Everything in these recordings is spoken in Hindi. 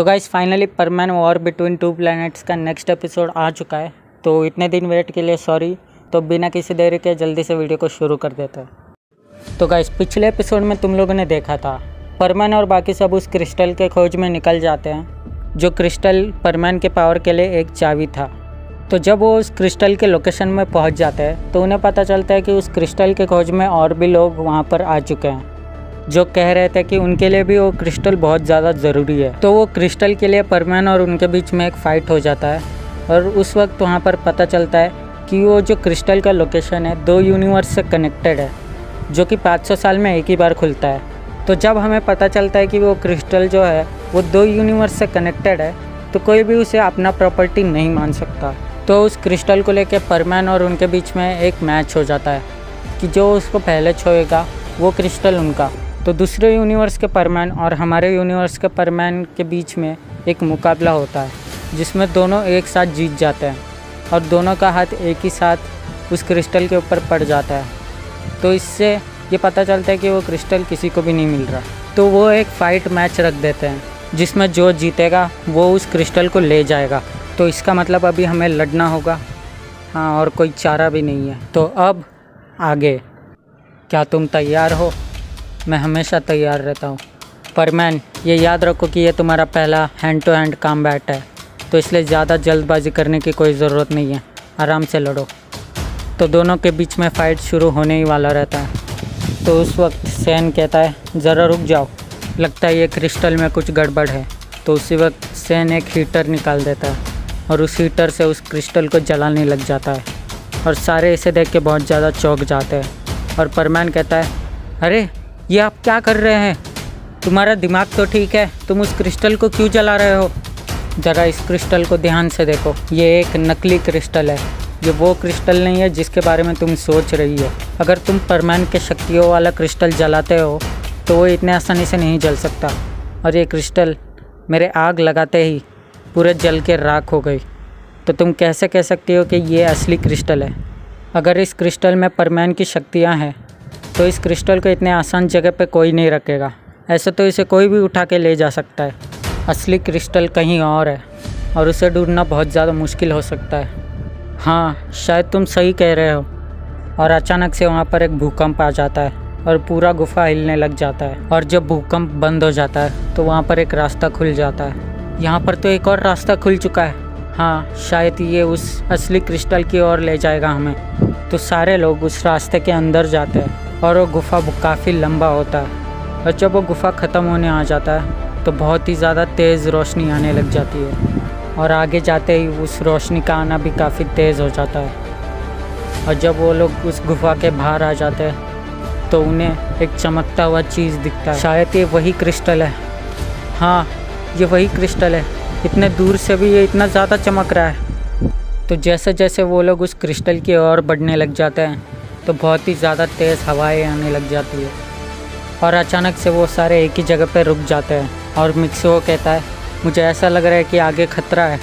तो guys finally Perman war between two planets का नेक्स्ट एपिसोड आ चुका है। तो इतने दिन वेट के लिए सॉरी तो बिना किसी देरी के जल्दी से वीडियो को शुरू कर देते हैं। तो गाइस पिछले एपिसोड में तुम लोगों ने देखा था परमैन और बाकी सब उस क्रिस्टल के खोज में निकल जाते हैं, जो क्रिस्टल परमैन के पावर के लिए एक चाबी था। तो जब वो उस क्रिस्टल के लोकेशन में पहुँच जाते हैं तो उन्हें पता चलता है कि उस क्रिस्टल के खोज में और भी लोग वहाँ पर आ चुके हैं। जो कह रहे थे कि उनके लिए भी वो क्रिस्टल बहुत ज़्यादा ज़रूरी है। तो वो क्रिस्टल के लिए परमैन और उनके बीच में एक फ़ाइट हो जाता है। और उस वक्त वहाँ पर पता चलता है कि वो जो क्रिस्टल का लोकेशन है, दो यूनिवर्स से कनेक्टेड है, जो कि 500 साल में एक ही बार खुलता है। तो जब हमें पता चलता है कि वो क्रिस्टल जो है, वो दो यूनिवर्स से कनेक्टेड है तो कोई भी उसे अपना प्रॉपर्टी नहीं मान सकता। तो उस क्रिस्टल को लेकर परमैन और उनके बीच में एक मैच हो जाता है कि जो उसको पहले छोएगा, वो क्रिस्टल उनका। तो दूसरे यूनिवर्स के परमैन और हमारे यूनिवर्स के परमैन के बीच में एक मुकाबला होता है, जिसमें दोनों एक साथ जीत जाते हैं और दोनों का हाथ एक ही साथ उस क्रिस्टल के ऊपर पड़ जाता है। तो इससे ये पता चलता है कि वो क्रिस्टल किसी को भी नहीं मिल रहा। तो वो एक फ़ाइट मैच रख देते हैं, जिसमें जो जीतेगा वो उस क्रिस्टल को ले जाएगा। तो इसका मतलब अभी हमें लड़ना होगा। हाँ और कोई चारा भी नहीं है। तो अब आगे। क्या तुम तैयार हो? मैं हमेशा तैयार रहता हूँ। पर मैन, ये याद रखो कि ये तुम्हारा पहला हैंड टू हैंड काम है तो इसलिए ज़्यादा जल्दबाजी करने की कोई ज़रूरत नहीं है। आराम से लड़ो। तो दोनों के बीच में फ़ाइट शुरू होने ही वाला रहता है। तो उस वक्त सैन कहता है, ज़रा रुक जाओ। लगता है ये क्रिस्टल में कुछ गड़बड़ है। तो उसी वक्त सैन एक हीटर निकाल देता है और उस हीटर से उस क्रिस्टल को जलाने लग जाता है। और सारे इसे देख के बहुत ज़्यादा चौंक जाते हैं। और परमैन कहता है, अरे ये आप क्या कर रहे हैं? तुम्हारा दिमाग तो ठीक है, तुम उस क्रिस्टल को क्यों जला रहे हो? ज़रा इस क्रिस्टल को ध्यान से देखो, ये एक नकली क्रिस्टल है, ये वो क्रिस्टल नहीं है जिसके बारे में तुम सोच रही हो। अगर तुम परमैन के शक्तियों वाला क्रिस्टल जलाते हो तो वो इतने आसानी से नहीं जल सकता। और ये क्रिस्टल मेरे आग लगाते ही पूरे जल के राख हो गई। तो तुम कैसे कह सकते हो कि ये असली क्रिस्टल है? अगर इस क्रिस्टल में परमैन की शक्तियाँ हैं तो इस क्रिस्टल को इतने आसान जगह पे कोई नहीं रखेगा। ऐसे तो इसे कोई भी उठा के ले जा सकता है। असली क्रिस्टल कहीं और है, और उसे ढूंढना बहुत ज़्यादा मुश्किल हो सकता है। हाँ शायद तुम सही कह रहे हो, और अचानक से वहाँ पर एक भूकंप आ जाता है, और पूरा गुफा हिलने लग जाता है, और जब भूकंप बंद हो जाता है तो वहाँ पर एक रास्ता खुल जाता है। यहाँ पर तो एक और रास्ता खुल चुका है। हाँ शायद ये उस असली क्रिस्टल की ओर ले जाएगा हमें। तो सारे लोग उस रास्ते के अंदर जाते हैं। और वो गुफ़ा काफ़ी लंबा होता है। और जब वो गुफ़ा ख़त्म होने आ जाता है तो बहुत ही ज़्यादा तेज़ रोशनी आने लग जाती है। और आगे जाते ही उस रोशनी का आना भी काफ़ी तेज़ हो जाता है। और जब वो लोग उस गुफ़ा के बाहर आ जाते हैं तो उन्हें एक चमकता हुआ चीज़ दिखता है। शायद ये वही क्रिस्टल है। हाँ ये वही क्रिस्टल है। इतने दूर से भी ये इतना ज़्यादा चमक रहा है। तो जैसे जैसे वो लोग उस क्रिस्टल की ओर बढ़ने लग जाते हैं तो बहुत ही ज़्यादा तेज़ हवाएँ आने लग जाती है। और अचानक से वो सारे एक ही जगह पर रुक जाते हैं। और मिक्सो कहता है, मुझे ऐसा लग रहा है कि आगे खतरा है।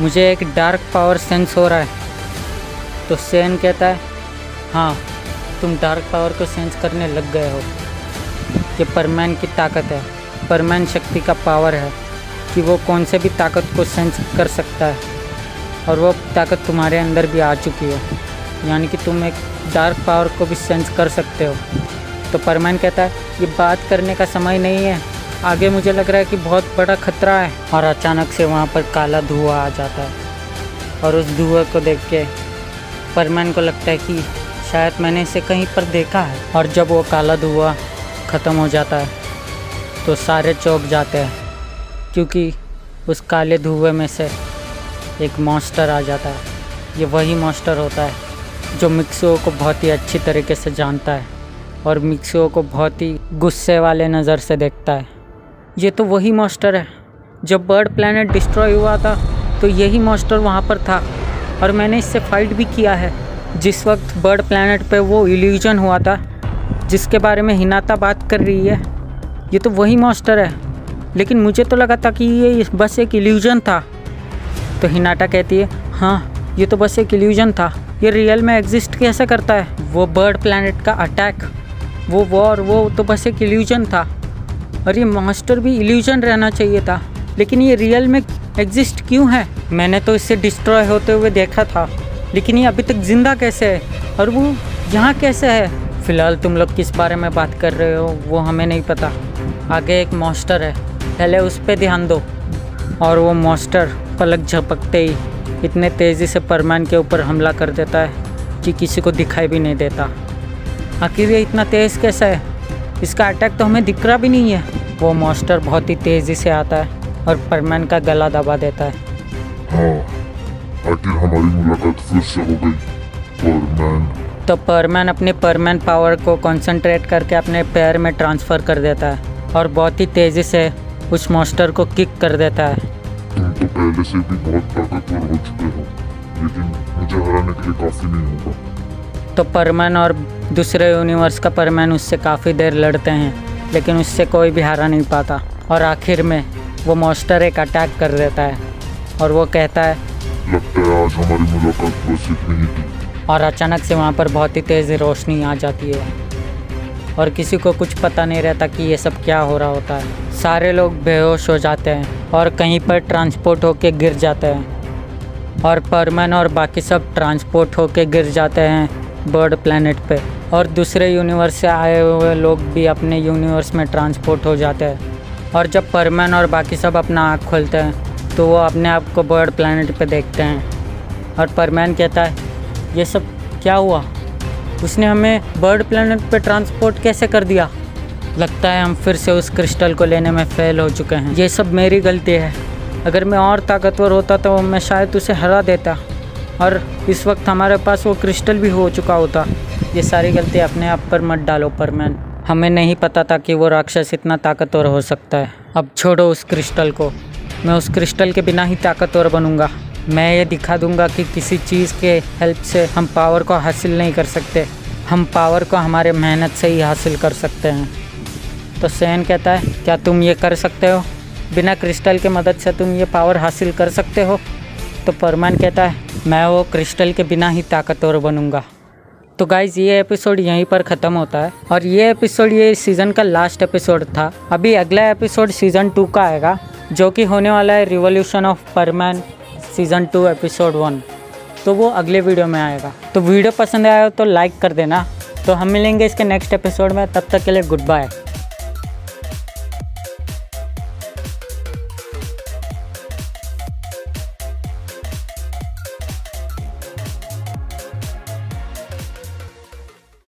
मुझे एक डार्क पावर सेंस हो रहा है। तो सेन कहता है हाँ तुम डार्क पावर को सेंस करने लग गए हो। ये परमैन की ताकत है। परमैन शक्ति का पावर है कि वो कौन से भी ताकत को सेंस कर सकता है। और वो ताकत तुम्हारे अंदर भी आ चुकी है। यानी कि तुम एक डार्क पावर को भी सेंस कर सकते हो। तो परमैन कहता है, ये बात करने का समय नहीं है। आगे मुझे लग रहा है कि बहुत बड़ा खतरा है। और अचानक से वहाँ पर काला धुआँ आ जाता है। और उस धुएँ को देख के परमैन को लगता है कि शायद मैंने इसे कहीं पर देखा है। और जब वो काला धुआँ ख़त्म हो जाता है तो सारे चौक जाते हैं। क्योंकि उस काले धुएँ में से एक मॉन्स्टर आ जाता है। ये वही मॉन्स्टर होता है जो मिक्सो को बहुत ही अच्छी तरीके से जानता है और मिक्सो को बहुत ही गुस्से वाले नज़र से देखता है। ये तो वही मॉस्टर है। जब बर्ड प्लानट डिस्ट्रॉय हुआ था तो यही मॉस्टर वहाँ पर था और मैंने इससे फाइट भी किया है। जिस वक्त बर्ड प्लानट पे वो इल्यूजन हुआ था, जिसके बारे में हिनाता बात कर रही है, ये तो वही मॉस्टर है। लेकिन मुझे तो लगा था कि ये बस एक इल्यूजन था। तो हिनाटा कहती है हाँ ये तो बस एक इल्यूजन था। ये रियल में एग्जिस्ट कैसे करता है? वो बर्ड प्लानट का अटैक, वो वॉर, वो तो बस एक इल्यूजन था। और ये मास्टर भी इल्यूजन रहना चाहिए था। लेकिन ये रियल में एग्जिस्ट क्यों है? मैंने तो इसे डिस्ट्रॉय होते हुए देखा था। लेकिन ये अभी तक ज़िंदा कैसे है? और वो यहाँ कैसे है? फ़िलहाल तुम लोग किस बारे में बात कर रहे हो, वो हमें नहीं पता। आगे एक मॉस्टर है। पहले उस पर ध्यान दो। और वो मॉस्टर पलक झपकते ही इतने तेज़ी से परमान के ऊपर हमला कर देता है कि किसी को दिखाई भी नहीं देता। आखिर ये इतना तेज़ कैसा है? इसका अटैक तो हमें दिख रहा भी नहीं है। वो मॉस्टर बहुत ही तेज़ी से आता है और परमैन का गला दबा देता है। हाँ आखिर हमारी मुलाकात फिर से हो गई परमैन। तो परमैन अपने परमैन पावर को कंसंट्रेट करके अपने पैर में ट्रांसफ़र कर देता है और बहुत ही तेज़ी से उस मॉस्टर को किक कर देता है। तुम तो पहले से भी बहुत ताकतवर हो चुके हो लेकिन मुझे हराने के लिए काफ़ी नहीं होगा। तो परमैन और दूसरे यूनिवर्स का परमैन उससे काफ़ी देर लड़ते हैं लेकिन उससे कोई भी हारा नहीं पाता। और आखिर में वो मॉस्टर एक अटैक कर देता है और वो कहता है लगता है आज हमारी मुलाकात बस इतनी ही थी। और अचानक से वहाँ पर बहुत ही तेज़ रोशनी आ जाती है। और किसी को कुछ पता नहीं रहता कि ये सब क्या हो रहा होता है। सारे लोग बेहोश हो जाते हैं और कहीं पर ट्रांसपोर्ट होके गिर जाते हैं। और परमन और बाकी सब ट्रांसपोर्ट होके गिर जाते हैं बर्ड प्लानट पे। और दूसरे यूनिवर्स से आए हुए लोग भी अपने यूनिवर्स में ट्रांसपोर्ट हो जाते हैं। और जब परमन और बाकी सब अपना आँख खोलते हैं तो वो अपने आप को बर्ड प्लानट पे देखते हैं। और परमैन कहता है, ये सब क्या हुआ? उसने हमें बर्ड प्लानट पे ट्रांसपोर्ट कैसे कर दिया? लगता है हम फिर से उस क्रिस्टल को लेने में फेल हो चुके हैं। ये सब मेरी गलती है। अगर मैं और ताकतवर होता तो मैं शायद उसे हरा देता। और इस वक्त हमारे पास वो क्रिस्टल भी हो चुका होता। ये सारी गलती अपने आप पर मत डालो पर मैन हमें नहीं पता था कि वो राक्षस इतना ताकतवर हो सकता है। अब छोड़ो उस क्रिस्टल को। मैं उस क्रिस्टल के बिना ही ताकतवर बनूँगा। मैं ये दिखा दूँगा कि किसी चीज़ के हेल्प से हम पावर को हासिल नहीं कर सकते। हम पावर को हमारे मेहनत से ही हासिल कर सकते हैं। तो सैन कहता है, क्या तुम ये कर सकते हो? बिना क्रिस्टल के मदद से तुम ये पावर हासिल कर सकते हो? तो परमान कहता है, मैं वो क्रिस्टल के बिना ही ताकतवर बनूँगा। तो गाइज़ ये एपिसोड यहीं पर ख़त्म होता है। और ये एपिसोड ये सीज़न का लास्ट एपिसोड था। अभी अगला एपिसोड सीज़न टू का आएगा, जो कि होने वाला है revolution of Perman season two, episode one. तो वो अगले वीडियो में आएगा। तो वीडियो पसंद आया हो तो लाइक कर देना। तो हम मिलेंगे इसके नेक्स्ट एपिसोड में। तब तक के लिए गुड बाय।